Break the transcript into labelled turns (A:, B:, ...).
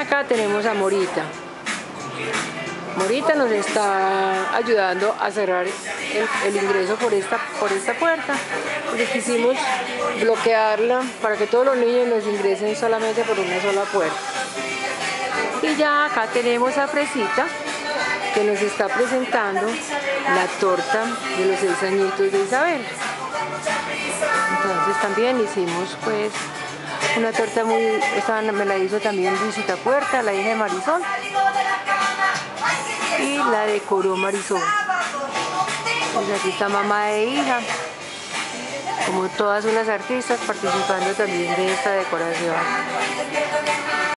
A: Acá tenemos a Morita. Morita nos está ayudando a cerrar el, ingreso por esta, por esta puerta. Porque quisimos bloquearla para que todos los niños nos ingresen solamente por una sola puerta. Y ya acá tenemos a Fresita que nos está presentando la torta de los seis añitos de Isabel. Entonces también hicimos pues una torta muy, esta me la hizo también Luisita Puerta, la hija de Marisol. Y la decoró Marisol. Pues aquí está mamá e hija, como todas unas artistas participando también de esta decoración.